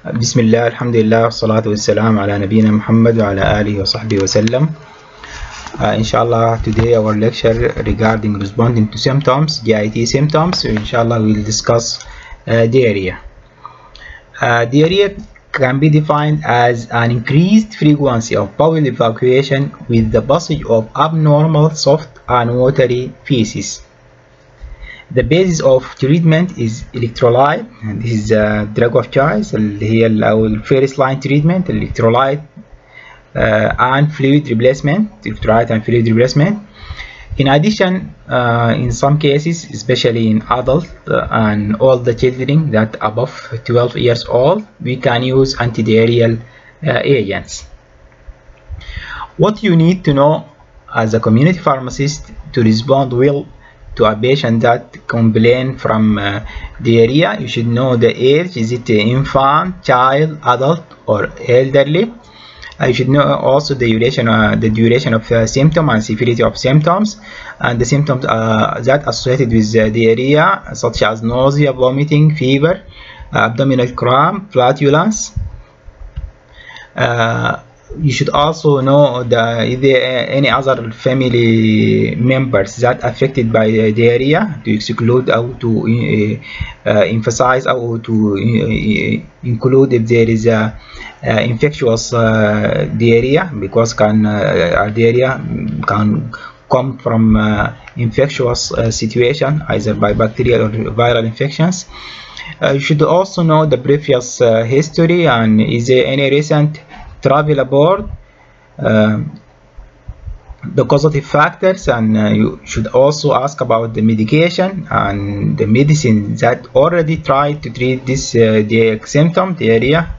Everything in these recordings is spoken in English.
بسم الله الحمد لله والصلاة والسلام على نبينا محمد وعلى آله وصحبه وسلم uh, inshallah today our lecture regarding responding to symptoms GIT symptoms inshallah we'll discuss uh, diarrhea uh, diarrhea can be defined as an increased frequency of bowel evacuation with the passage of abnormal soft and watery feces the basis of treatment is electrolyte and this is a drug of choice اللي هي ال first line treatment electrolyte uh, and fluid replacement electrolyte and fluid replacement in addition uh, in some cases especially in adult uh, and all the children that above 12 years old we can use antidiarrheal agents what you need to know as a community pharmacist to respond well to a patient that complain from uh, diarrhea you should know the age. Is it infant child adult or elderly? Uh, you should know also the duration uh, the duration of symptom and severity of symptoms. And the symptoms that associated with diarrhea such as nausea vomiting fever abdominal cramp flatulence you should also know the if there any other family members that affected by diarrhea to exclude or to uh, uh, emphasize or to uh, include if there is a uh, infectious uh, diarrhea because can uh, diarrhea can come from infectious situation either by bacterial or viral infections. You should also know the previous history and is there any recent travel aboard uh, the causative factors and uh, you should also ask about the medication and the medicine that already tried to treat this uh, the symptom the diarrhea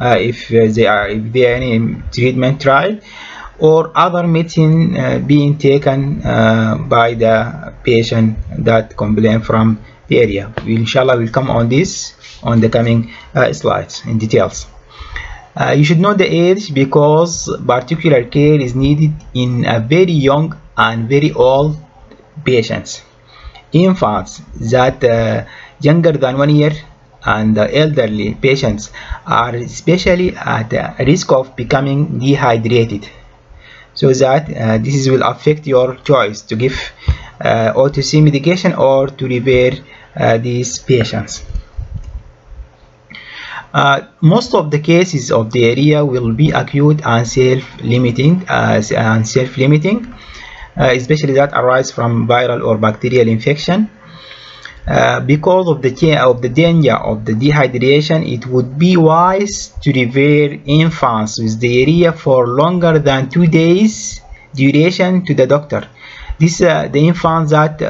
if they are if there any treatment tried or other medicine being taken by the patient that complain from diarrhea we inshallah will come on this on the coming slides in details uh, you should know the age because particular care is needed in a very young and very old patients. Infants that uh, younger than one year and the elderly patients are especially at risk of becoming dehydrated so that uh, this will affect your choice to give uh, OTC medication or to repair uh, these patients. Uh, most of the cases of diarrhea will be acute and self-limiting uh, and self-limiting uh, especially that arise from viral or bacterial infection. Because of the of the danger of the dehydration it would be wise to refer infants with diarrhea for longer than two days duration to the doctor. This the infants that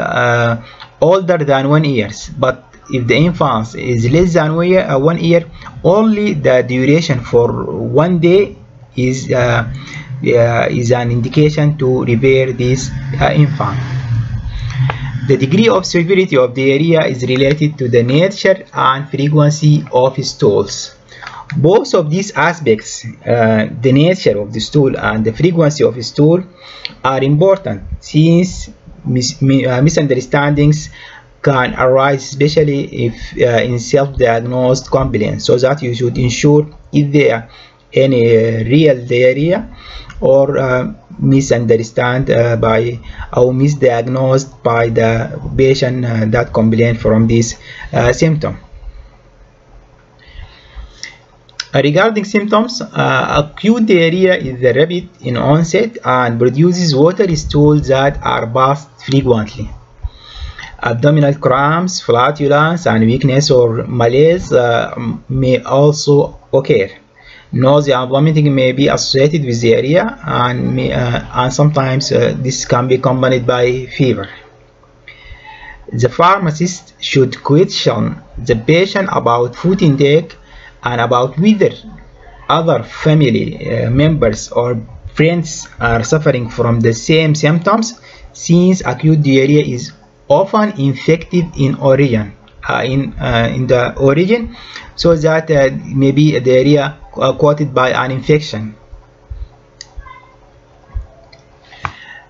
older than one years but if the infant is less than one year, uh, one year only the duration for one day is uh, uh, is an indication to repair this infant. The degree of severity of diarrhea is related to the nature and frequency of stools. Both of these aspects the nature of the stool and the frequency of the stool are important since mis misunderstandings can arise especially if uh, in self-diagnosed complaints so that you should ensure if there any uh, real diarrhea or uh, misunderstand by or misdiagnosed by the patient that complain from this symptom. Regarding symptoms uh, acute diarrhea is the rapid in onset and produces watery stools that are passed frequently abdominal cramps, flatulence, and weakness or malaise uh, may also occur. Nausea and vomiting may be associated with diarrhea, and, may, uh, and sometimes uh, this can be accompanied by fever. The pharmacist should question the patient about food intake and about whether other family members or friends are suffering from the same symptoms since acute diarrhea is often infected in origin uh, in uh, in the origin so that uh, maybe diarrhea caused by an infection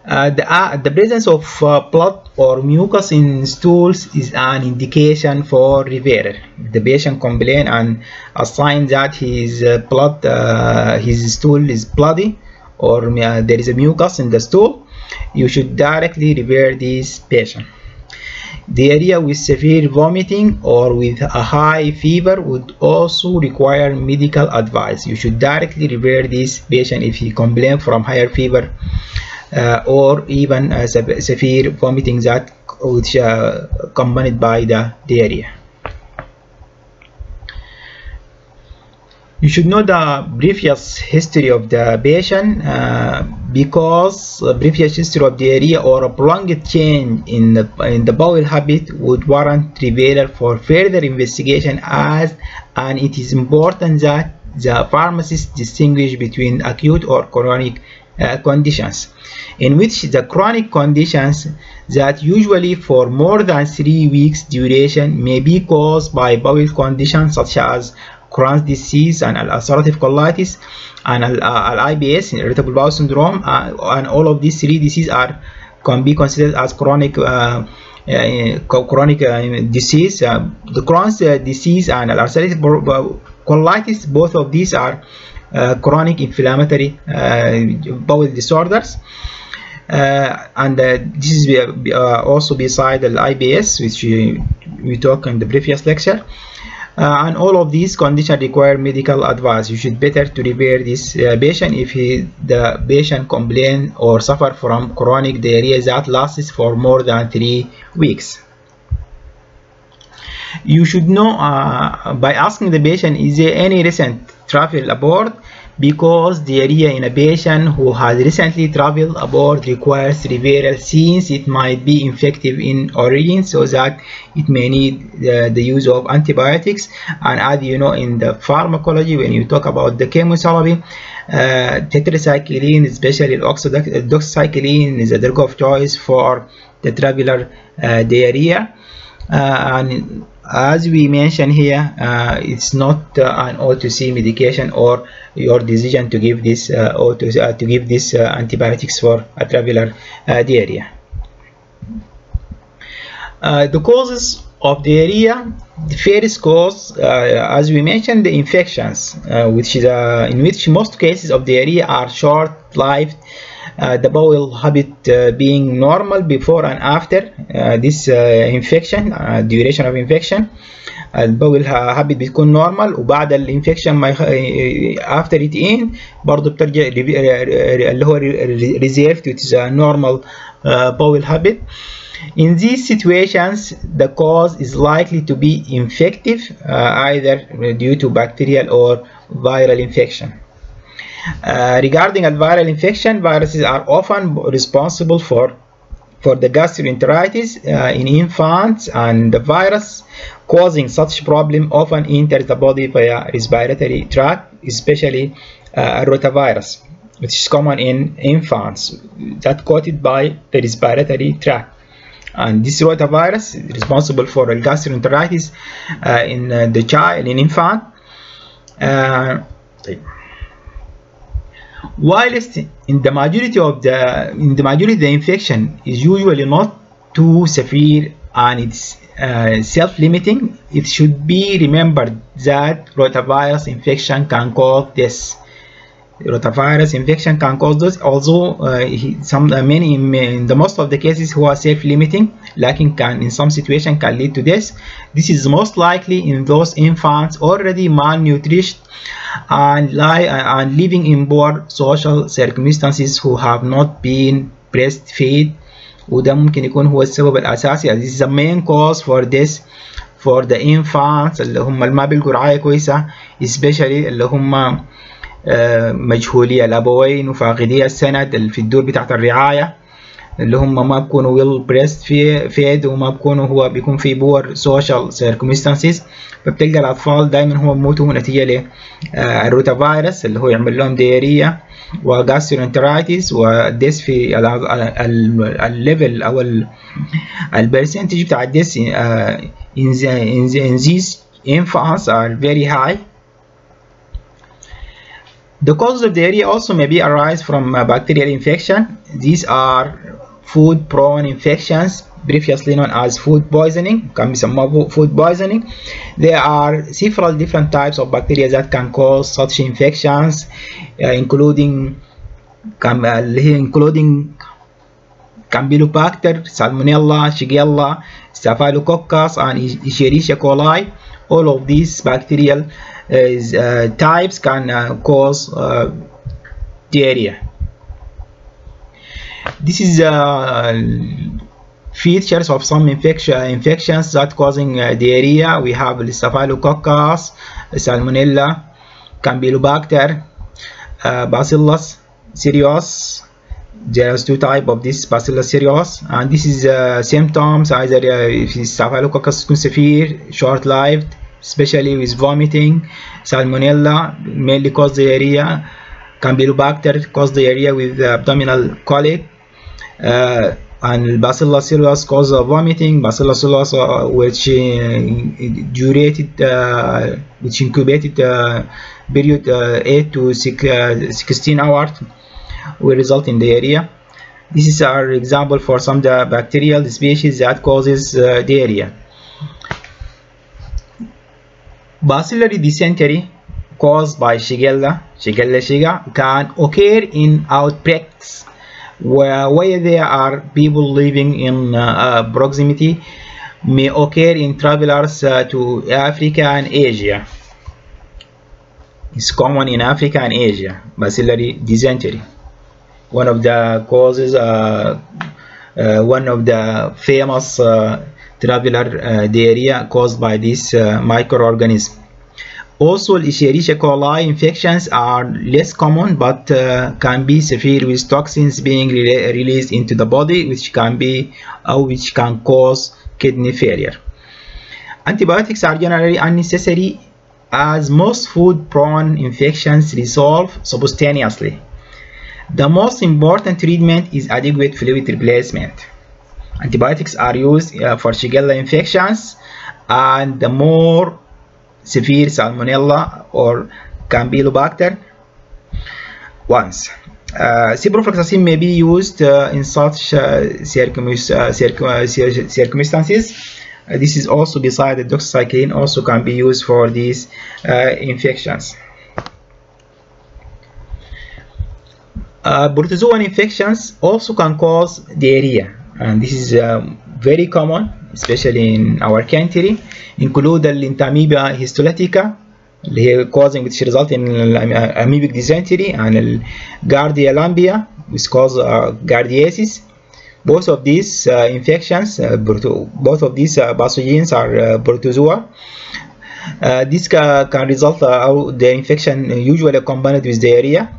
Uh, the, uh, the presence of uh, blood or mucus in stools is an indication for referral. The patient complain and a sign that his uh, blood, uh, his stool is bloody or uh, there is a mucus in the stool. You should directly refer this patient. Diarrhea with severe vomiting or with a high fever would also require medical advice. You should directly refer this patient if he complains from higher fever uh, or even uh, severe vomiting that which uh, accompanied by the diarrhea. You should know the previous history of the patient uh, because the previous history of diarrhea or a prolonged change in the, in the bowel habit would warrant referral for further investigation as and it is important that the pharmacist distinguish between acute or chronic uh, conditions in which the chronic conditions that usually for more than three weeks duration may be caused by bowel conditions such as Crohn's disease and ulcerative colitis and IBS, irritable bowel syndrome, uh, and all of these three diseases are can be considered as chronic uh, uh, chronic uh, disease. Uh, the Crohn's uh, disease and ulcerative colitis, both of these are chronic inflammatory bowel disorders. and this is also beside the IBS, which we, we talked in the previous lecture. Uh, and all of these conditions require medical advice. You should better to refer this uh, patient if he, the patient complain or suffer from chronic diarrhea that lasts for more than three weeks. You should know uh, by asking the patient is there any recent travel abroad because diarrhea in a patient who has recently traveled abroad requires referral since it might be infective in origin so that it may need the, the use of antibiotics. And as you know in the pharmacology when you talk about the chemotherapy uh, tetracycline especially doxycycline is a drug of choice for the traveler uh, diarrhea. Uh, and as we mentioned here uh, it's not uh, an OTC medication or your decision to give this uh, or to, uh, to give this uh, antibiotics for a traveler uh, diarrhea the causes of diarrhea the first cause as we mentioned the infections which is in which most cases of diarrhea are short-lived uh, the bowel habit uh, being normal before and after uh, this infection duration of infection البول habit بتكون نورمال وبعد الانفكشن ما after it in برضه بترجع اللي هو reserved which is a normal bowel habit In these situations, the cause is likely to be infective, uh, either due to bacterial or viral infection. Uh, regarding a viral infection, viruses are often responsible for for the gastroenteritis uh, in infants and the virus causing such problem often enters the body via respiratory tract, especially uh, rotavirus, which is common in infants that caused by the respiratory tract. And this rotavirus is responsible for gastroenteritis uh, in uh, the child, in infant. Whilst in the majority of the in the majority the infection is usually not too severe and it's uh, self-limiting it should be remembered that rotavirus infection can cause this rotavirus infection can cause this although uh, he, some uh, many in the most of the cases who are self-limiting lacking can in some situation can lead to this this is most likely in those infants already malnourished and, lie, and living in poor social circumstances who have not been breastfed وده ممكن يكون هو السبب الأساسي this is the main cause for this for the infants اللي هم اللي ما بيلقوا رعاية كويسة especially اللي هم مجهولي الأبوين وفاقدي السند في الدور بتاعت الرعاية اللي هم ما بيكونوا ويل بريست في فيد وما بيكونوا هو بيكون في بور سوشيال سيركمستانسز فبتلقى الأطفال دايما هو بيموتوا نتيجة للروتا فيروس اللي هو يعمل لهم ديارية وجاسترونترايتس وديس في الليفل أو البرسنتج بتاع الديس in these infants are very high. The causes of diarrhea also may be arise from uh, bacterial infection. These are food-borne infections, previously known as food poisoning, can be some food poisoning. There are several different types of bacteria that can cause such infections, uh, including can, uh, including Campylobacter, Salmonella, Shigella, Staphylococcus, and Escherichia coli. All of these bacterial uh, types can uh, cause uh, diarrhea. This is features of some infection, infections that causing diarrhea. We have Staphylococcus, Salmonella, Campylobacter, Bacillus cereus, there's two type of this bacillus cereus and this is uh, symptoms either uh, if it's staphylococcus severe short-lived especially with vomiting salmonella mainly cause diarrhea campylobacter cause diarrhea with abdominal colic uh, and bacillus cereus cause vomiting bacillus cereus uh, which uh, durated uh, which incubated period 8 to 16 hours will result in diarrhea. This is our example for some the bacterial species that causes uh, diarrhea. Bacillary dysentery caused by Shigella, Shigella shiga, can occur in outbreaks where, where there are people living in uh, uh, proximity may occur in travelers uh, to Africa and Asia. It's common in Africa and Asia, bacillary dysentery one of the causes uh, uh, one of the famous uh, traveler diarrhea caused by this microorganism. Also Escherichia coli infections are less common but uh, can be severe with toxins being re released into the body which can be uh, which can cause kidney failure. Antibiotics are generally unnecessary as most food borne infections resolve subcutaneously. The most important treatment is adequate fluid replacement. Antibiotics are used uh, for Shigella infections and the more severe Salmonella or Campylobacter ones. Uh, ciprofloxacin may be used uh, in such uh, circumstances. Uh, this is also beside the doxycycline also can be used for these uh, infections. Uh, protozoan infections also can cause diarrhea and this is um, very common especially in our country. Include الانتاميبا histolytica causing which result in amoebic uh, dysentery and Giardia lamblia which cause uh, giardiasis both of these uh, infections uh, both of these uh, pathogens are uh, protozoa uh, this ca can result uh, the infection uh, usually combined with diarrhea.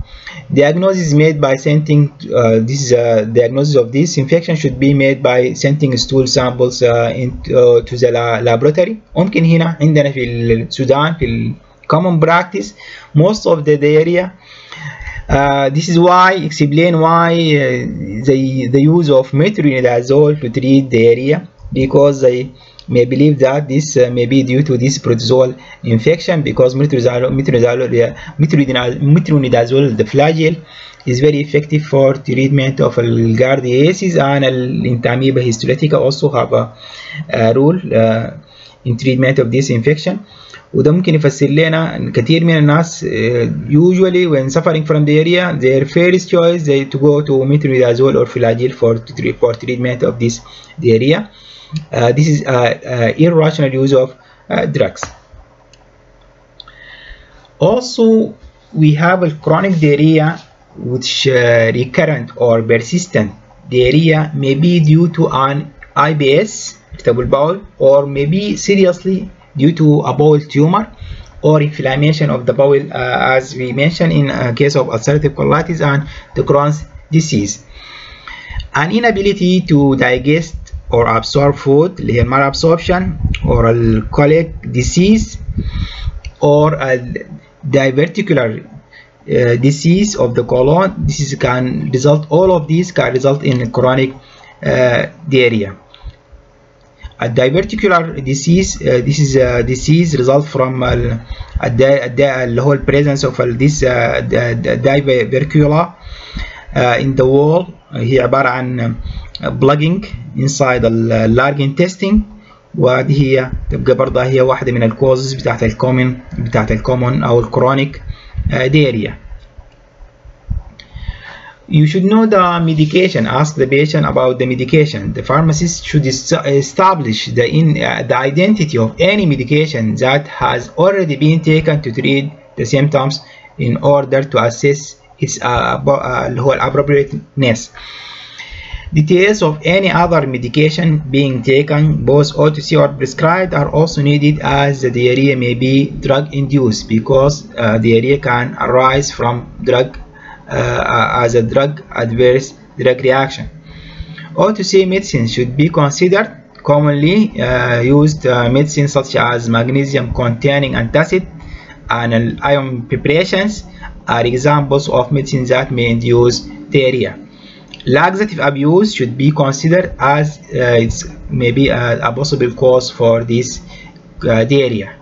diagnosis is made by sending uh, this uh, diagnosis of this infection should be made by sending stool samples uh, into to the laboratory ممكن هنا عندنا في السودان في common practice most of the diarrhea uh, this is why explain why uh, the the use of metronidazole to treat diarrhea because they may believe that this uh, may be due to this protozoal infection because metronidazole, metronidazole, metronidazole, the flagell, is very effective for treatment of giardiasis and Entamoeba histolytica also have a, a role uh, in treatment of this infection. وده ممكن يفسر لنا كثير من الناس uh, usually when suffering from diarrhea their first choice they to go to metronidazole or flagyl for, for treatment of this diarrhea. Uh, this is uh, uh, irrational use of drugs. Also, we have a chronic diarrhea which recurrent or persistent diarrhea may be due to an IBS, irritable bowel, or maybe seriously due to a bowel tumor or inflammation of the bowel uh, as we mentioned in a case of ulcerative colitis and the Crohn's disease. An inability to digest or absorb food اللي هي malabsorption or colic disease or a diverticular uh, disease of the colon this is can result all of these can result in chronic uh, diarrhea a diverticular disease uh, this is a disease result from uh, the whole presence of uh, this diverticula uh, in the wall هي عبارة عن plugging inside large intestine ودي هي تبقى برضه هي واحدة من الكوزز بتاعت الكومن بتاعت الكومن أو الكرونيك diarrhea. You should know the medication. Ask the patient about the medication. The pharmacist should establish the, in, uh, the identity of any medication that has already been taken to treat the symptoms in order to assess its uh, uh, appropriateness. Details of any other medication being taken, both OTC or prescribed, are also needed as the diarrhea may be drug-induced because uh, diarrhea can arise from drug uh, as a drug adverse drug reaction. OTC medicine should be considered commonly uh, used medicines such as magnesium-containing antacid and iron preparations are examples of medicines that may induce diarrhea. Laxative abuse should be considered as uh, it's maybe a, a, possible cause for this uh, diarrhea.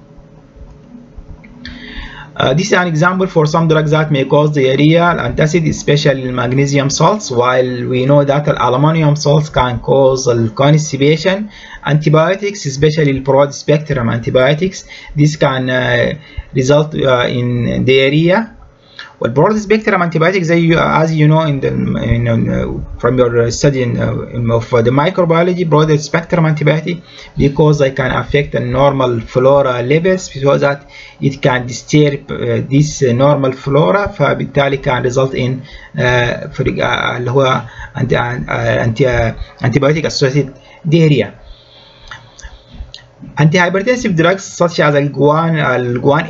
Uh, this is an example for some drugs that may cause diarrhea, antacid, especially magnesium salts, while we know that aluminum salts can cause constipation. Antibiotics, especially broad spectrum antibiotics, this can result in diarrhea والبرود spectrum antibiotics زي as you know in the in, uh, from your study in, uh, of the microbiology broad spectrum antibiotic because they can affect the normal flora levels because that it can disturb uh, this normal flora فبالتالي can result in اللي هو anti, anti, antibiotic associated diarrhea antihypertensive drugs such as الجوان الجوان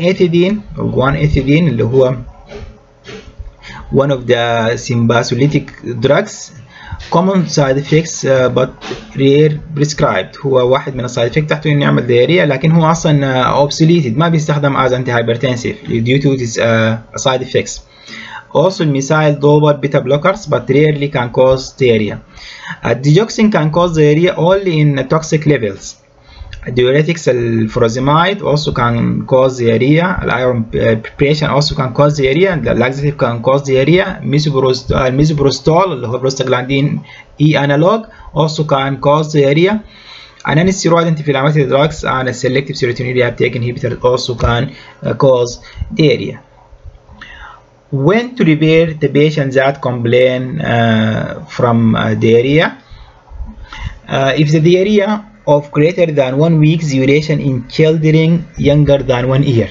الجوان اللي هو one of the symbiolytic drugs common side effects uh, but rare prescribed هو واحد من السايد افكت تحته انه يعمل ديارية لكن هو أصلا uh, obsoleted ما بيستخدم as antihypertensive due to its uh, side effects also methyl dopa beta blockers but rarely can cause diarrhea uh, digoxin can cause diarrhea only in toxic levels diuretics furosemide also can cause diarrhea iron preparation also can cause diarrhea the laxative can cause diarrhea misoprostol اللي هو prostaglandin E analog also can cause diarrhea and any steroid anti-inflammatory drugs and a selective serotonin reuptake inhibitor also can uh, cause diarrhea when to repair the patients that complain uh, from uh, diarrhea if the diarrhea of greater than one week's duration in children younger than one year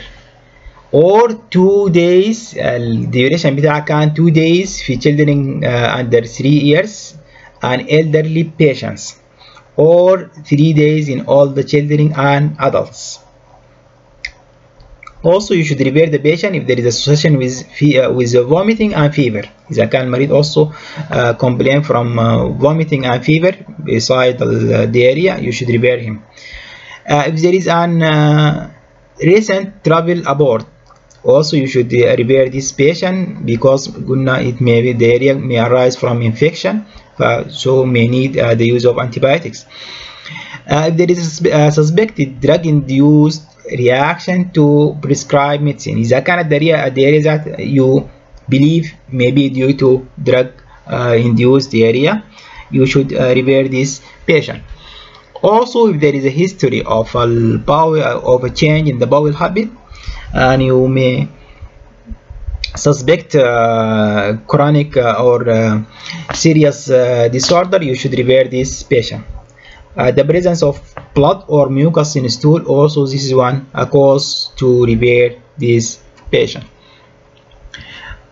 or two days الديوريشن بتاعها كان two days في children uh, under three years and elderly patients or three days in all the children and adults also you should repair the patient if there is association with uh, with vomiting and fever إذا كان المريض also uh, complain from uh, vomiting and fever beside the diarrhea you should repair him uh, if there is an uh, recent travel abort also you should uh, repair this patient because قلنا it may be diarrhea may arise from infection so may need uh, the use of antibiotics uh, if there is a suspected drug induced reaction to prescribed medicine إذا كانت diarrhea diarrhea that you believe may be due to drug uh, induced diarrhea you should uh, repair this patient also if there is a history of a bowel of a change in the bowel habit and you may suspect uh, chronic uh, or uh, serious disorder you should repair this patient uh, the presence of blood or mucus in stool also this is one a cause to repair this patient.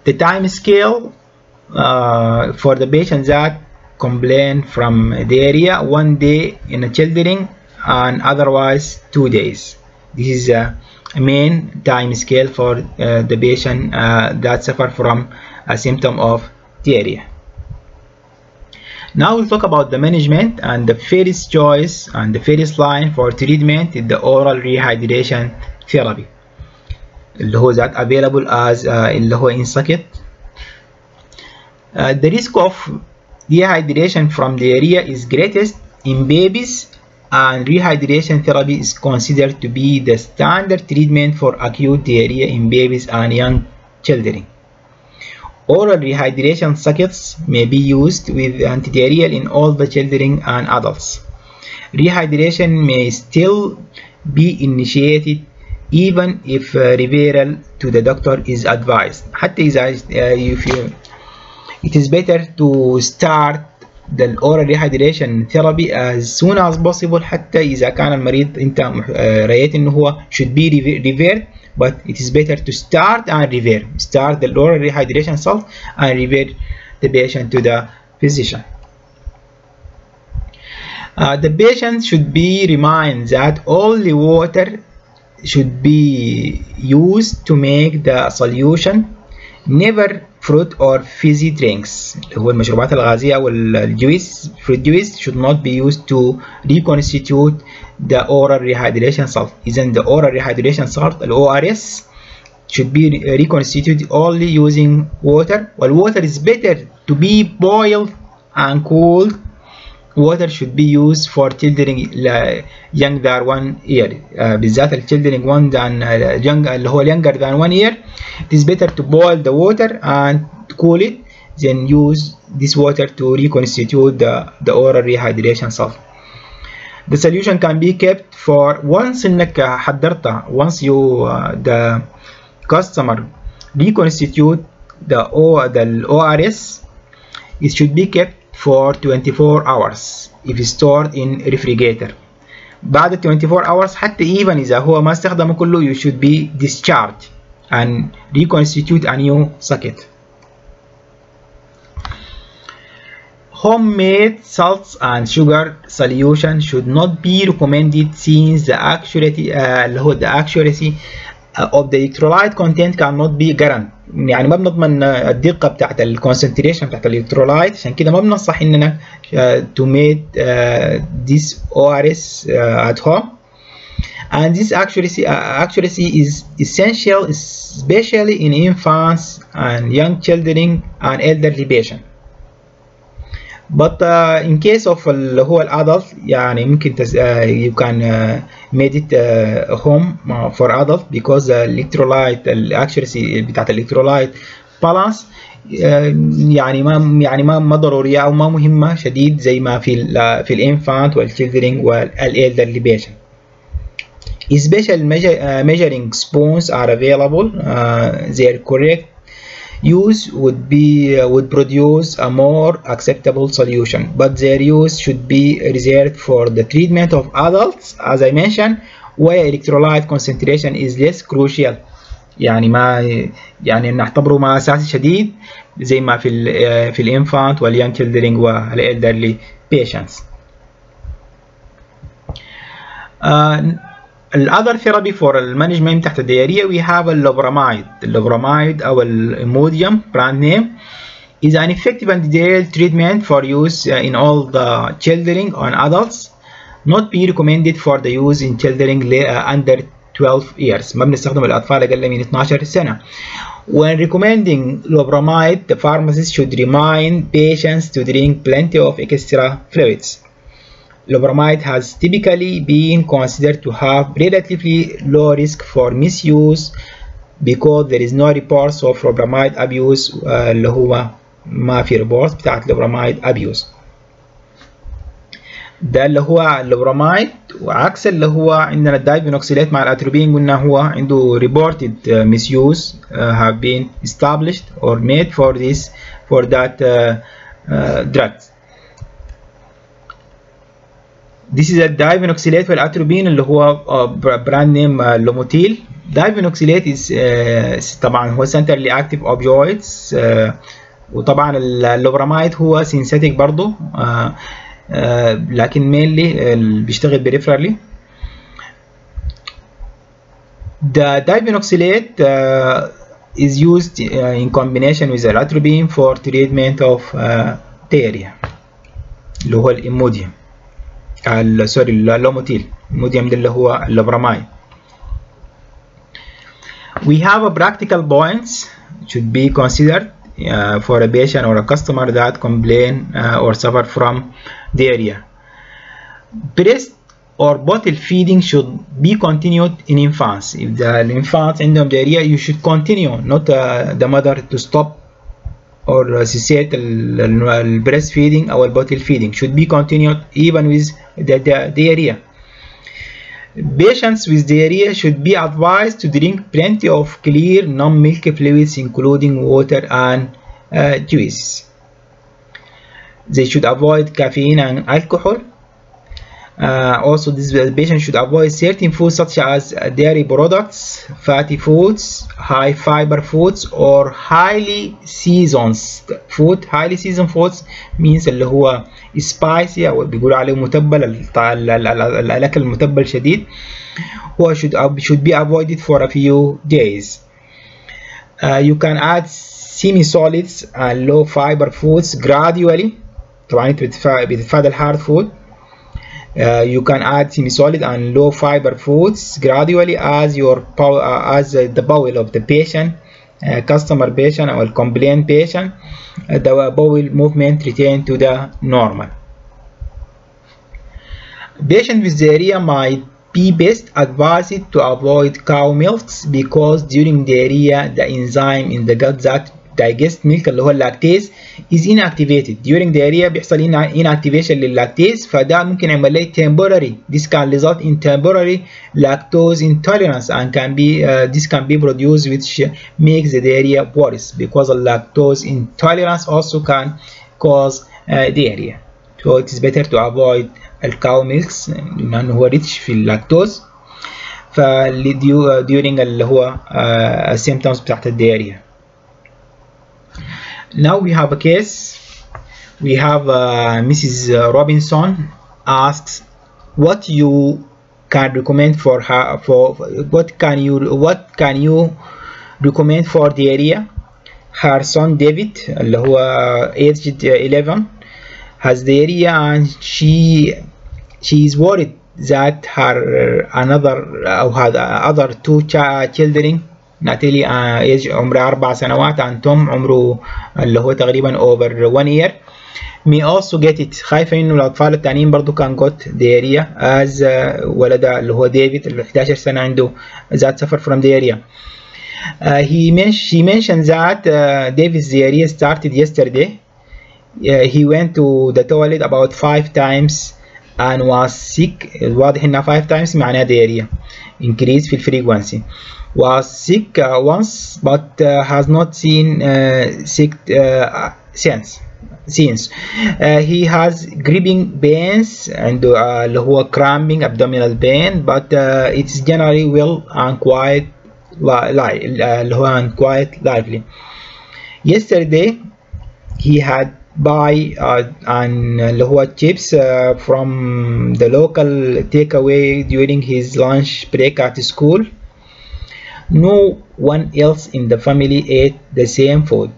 The time scale uh, for the patient that complain from diarrhea one day in a children and otherwise two days. This is a main time scale for uh, the patient uh, that suffer from a symptom of diarrhea now we'll talk about the management and the first choice and the first line for treatment is the oral rehydration therapy اللي هو that available as uh, اللي هو insecet uh, the risk of dehydration from diarrhea is greatest in babies and rehydration therapy is considered to be the standard treatment for acute diarrhea in babies and young children Oral rehydration sockets may be used with antidiarrheal in all the children and adults. Rehydration may still be initiated even if uh, referral to the doctor is advised. حتى إذا uh, if it is better to start the oral rehydration therapy as soon as possible حتى إذا كان المريض أنت رأيت إنه هو should be referred but it is better to start and revert. Start the oral rehydration salt and revert the patient to the physician. Uh, the patient should be reminded that only water should be used to make the solution never fruit or fizzy drinks هو المشروبات الغازية أو الجويس fruit juice should not be used to reconstitute the oral rehydration salt إذن the oral rehydration salt ال ORS should be reconstituted only using water well water is better to be boiled and cooled water should be used for children young than one year uh, بالذات ال children one than uh, young اللي هو younger than one year it is better to boil the water and cool it then use this water to reconstitute the, the oral rehydration salt the solution can be kept for once انك حضرتها once you uh, the customer reconstitute the O the ORS it should be kept for 24 hours if stored in refrigerator بعد 24 hours حتى even إذا هو ما استخدمه كله you should be discharged and reconstitute a new socket homemade salts and sugar solution should not be recommended since the accuracy uh, the accuracy of the electrolyte content cannot be guaranteed يعني ما بنضمن الدقه بتاعت الكونسنتريشن بتاعت الالكترولايت عشان كده ما بننصح اننا to make uh, this ORS uh, at home and this accuracy uh, accuracy is essential especially in infants and young children and elderly patients But uh, in case of اللي هو الادلت يعني ممكن تس, uh, you can uh, made it uh, home uh, for adult because the electrolyte accuracy بتاعت electrolyte balance uh, يعني ما يعني ما ما ضرورية أو ما مهمة شديد زي ما في ال في الانفانت والchildren والelderly patient. Special measure, uh, measuring spoons are available. Uh, their correct use would be uh, would produce a more acceptable solution but their use should be reserved for the treatment of adults as I mentioned where electrolyte concentration is less crucial يعني ما يعني نعتبره ما اساسي شديد زي ما في ال في الانفانت واليانج children والelderly patients uh, الأذر ثيرابي فور المانجمنت تحت الديارية we have اللوبراميد اللوبراميد أو الموديوم براند نيم is an effective antidiarrheal treatment for use in all the children and adults not be recommended for the use in children under 12 years ما بنستخدم الأطفال أقل من 12 سنة When recommending lobramide, the pharmacist should remind patients to drink plenty of extra fluids. Loperamide has typically been considered to have relatively low risk for misuse because there is no reports of loperamide abuse اللي هو ما في ريبورت بتاعت loperamide abuse. ده اللي هو اللوبرامايد وعكس اللي هو عندنا الدايبينوكسيلات مع الاتروبين قلنا هو عنده reported uh, misuse uh, have been established or made for this for that uh, uh, This is a diphenolate والاتروبين اللي هو براند نيم لوموتيل diphenolate is uh, طبعا هو centrally active opioids uh, وطبعا اللوبراميد هو synthetic برضه uh, uh, لكن uh, بيشتغل بريفرالي The diphenolate uh, is used uh, in combination with atropine for treatment of uh, diarrhea اللي هو الإموديوم سوري اللوموتيل الموديوم ده اللي هو اللوبرامايد we have a practical points should be considered uh, for a patient or a customer that complain uh, or suffer from diarrhea breast or bottle feeding should be continued in infants if the infants عندهم diarrhea you should continue not uh, the mother to stop or uh, cessate uh, uh, breastfeeding or bottle feeding should be continued even with the, the diarrhea. Patients with diarrhea should be advised to drink plenty of clear non-milk fluids including water and uh, juice. They should avoid caffeine and alcohol Uh, also, this patient should avoid certain foods such as dairy products, fatty foods, high fiber foods, or highly seasoned food. Highly seasoned foods means اللي هو spicy أو بيقولوا عليه متبل الأكل المتبل شديد. هو should should be avoided for a few days. Uh, you can add semi-solids and low fiber foods gradually. طبعا انت بتتفادى الهارد فود. uh, you can add semi-solid and low fiber foods gradually as your uh, as uh, the bowel of the patient, customer patient or complaint patient, the bowel movement return to the normal. Patient with diarrhea might be best advised to avoid cow milks because during diarrhea the enzyme in the gut that digest milk اللي هو اللاكتيز is inactivated during diarrhea بيحصل inactivation لللاكتيز فده ممكن يعمل لي temporary this can result in temporary lactose intolerance and can be uh, this can be produced which makes the diarrhea worse because the lactose intolerance also can cause uh, diarrhea so it is better to avoid الكاو ميلكس لانه هو ريتش في اللاكتوز ف during اللي هو uh, symptoms بتاعت الدياريا now we have a case we have uh, Mrs. Robinson asks what you can recommend for her for what can you what can you recommend for diarrhea her son David who is uh, aged 11 has diarrhea and she she is worried that her another uh, or her other two children ناتيلي ايج آه، عمره أربع سنوات عن توم عمره اللي هو تقريبا اوفر 1 يير مي اوسو جيتت خايفة إنه الأطفال التانيين برضو كان جوت ديريا از ولدها اللي هو ديفيد اللي 11 سنة عنده ذات سفر فروم ديريا هي منش هي منشن ذات ديفيد ديريا ستارتد يسترداي هي ونت تو ذا تواليت اباوت 5 تايمز and was sick. واضح إنها 5 times معناها diarrhea. Increase في الفريكوانسي uh, was sick uh, once but uh, has not seen uh, sick uh, since since uh, he has gripping pains and uh, اللي هو cramping abdominal pain but uh, it's generally well and quiet li اللي هو and quiet lively yesterday he had buy uh, and اللي هو chips uh, from the local takeaway during his lunch break at school No one else in the family ate the same food.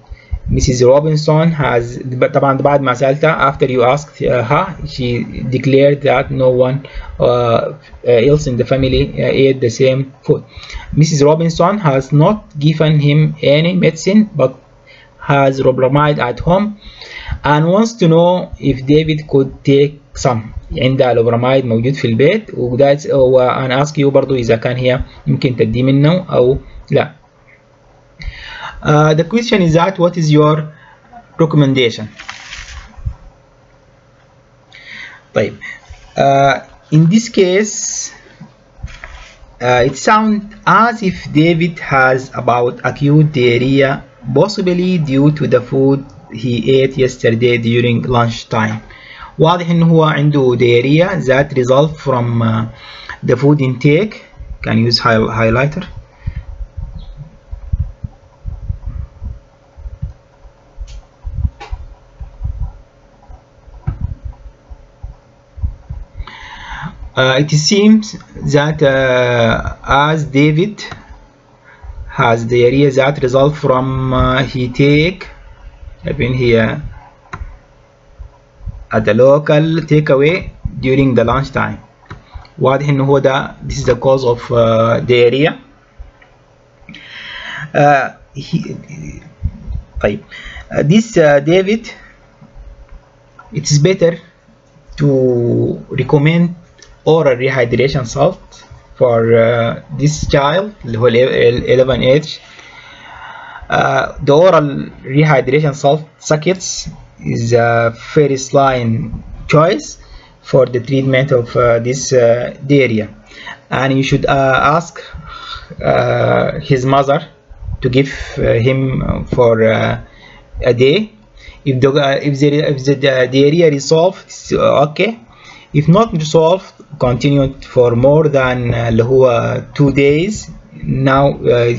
Mrs. Robinson has طبعا بعد ما سألتها after you asked uh, her she declared that no one uh, uh else in the family uh, ate the same food. Mrs. Robinson has not given him any medicine but has loperamide at home and wants to know if David could take some عندها لوبرامايد موجود في البيت وده وانا اسك يو برضو اذا كان هي يمكن تدي منه او لا uh, the question is that what is your recommendation طيب uh, in this case uh, it sounds as if David has about acute diarrhea possibly due to the food he ate yesterday during lunch time واضح انه هو عنده diarrhea that result from uh, the food intake can use highlighter uh, it seems that uh, as David has diarrhea that result from uh, he take even here at the local takeaway during the lunch time واضح انه هو ده this is the cause of uh, diarrhea uh, he, طيب uh, this uh, David it is better to recommend oral rehydration salt for uh, this child اللي هو 11 age Uh, the oral rehydration salt sockets is a first line choice for the treatment of uh, this uh, diarrhea and you should uh, ask uh, his mother to give uh, him for a day if the if the if the diarrhea resolved okay if not resolved continue for more than اللي هو two days now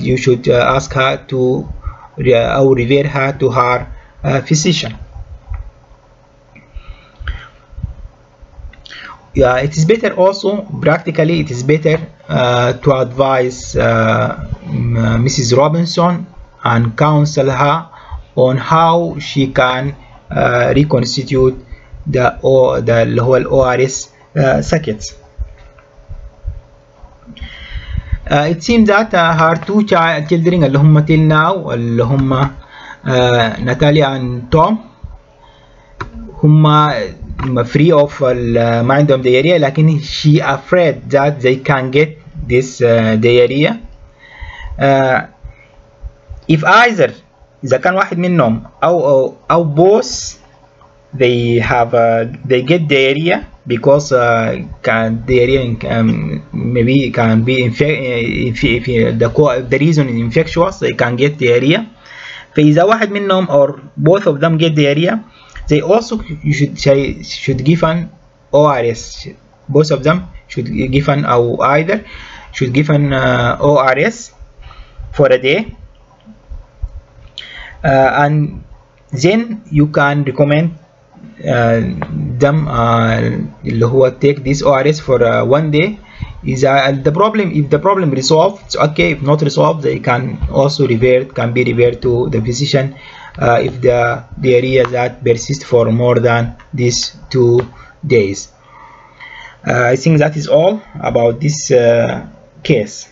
you should ask her to or refer her to her physician yeah it is better also practically it is better uh, to advise uh, Mrs. Robinson and counsel her on how she can uh, reconstitute the o the اللي هو ال ORS uh, circuits. Uh, it seems that uh, her two child children اللي هم till now اللي هم uh, Natalia and Tom هم free of ما عندهم diarrhea لكن she afraid that they can get this uh, diarrhea uh, if either إذا كان واحد منهم أو أو, أو both they have uh, they get diarrhea because uh, can diarrhea um, maybe can be if, if the the reason is infectious they can get diarrhea فإذا واحد منهم or both of them get diarrhea they also you should say should give an ORS both of them should give an or either should give an uh, ORS for a day uh, and then you can recommend uh, them اللي هو take this ORS for one day is uh, the problem if the problem resolved it's okay if not resolved they can also revert can be referred to the physician uh, if the diarrhea that persists for more than these two days uh, I think that is all about this uh, case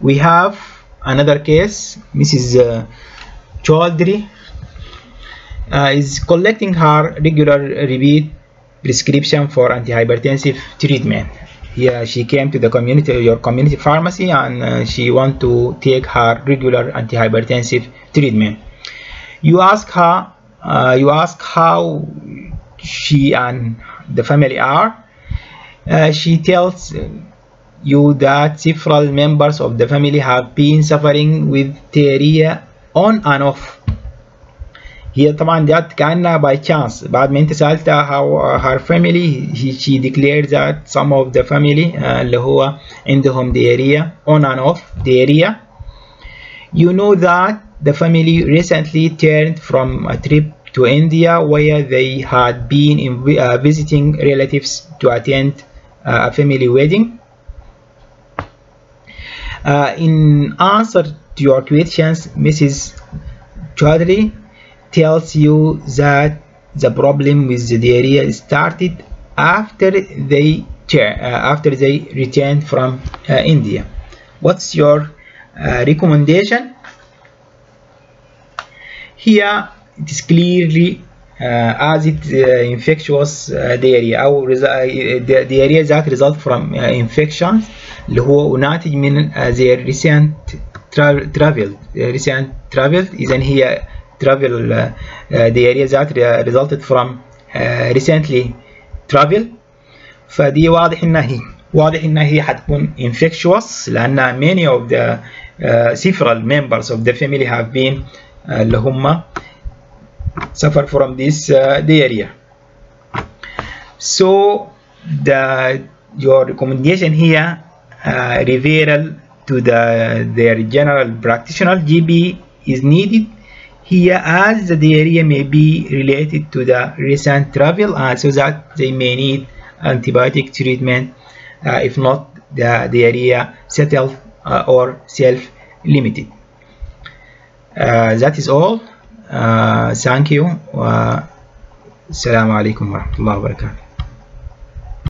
we have another case Mrs. Uh, Chaudhry is collecting her regular repeat prescription for antihypertensive treatment. Yeah, she came to the community, your community pharmacy, and uh, she want to take her regular antihypertensive treatment. You ask her, uh, you ask how she and the family are. Uh, she tells you that several members of the family have been suffering with diarrhea on and off هي طبعا جات كأنها by chance بعد ما انت سألتها how her family he, she declared that some of the family uh, اللي هو عندهم diarrhea on and off diarrhea you know that the family recently turned from a trip to India where they had been in, uh, visiting relatives to attend uh, a family wedding in answer to your questions Mrs. Chaudhry tells you that the problem with the diarrhea started after they uh, after they returned from uh, India. What's your uh, recommendation? Here it is clearly as it infectious diarrhea أو diarrhea that result from infections اللي هو ناتج من their recent travel recent travel إذا هي Travel uh, the area that resulted from uh, recently travel فدي واضح انها هي واضح انها هي حتكون infectious لأن many of the uh, several members of the family have been اللي هم suffer from this diarrhea so the your recommendation here referral to the their general practitioner GB is needed here as the diarrhea may be related to the recent travel and so that they may need antibiotic treatment uh, if not the diarrhea settled uh, or self-limited. Uh, that is all. thank you. Alaikum wa rahmatullahi wa barakatuh.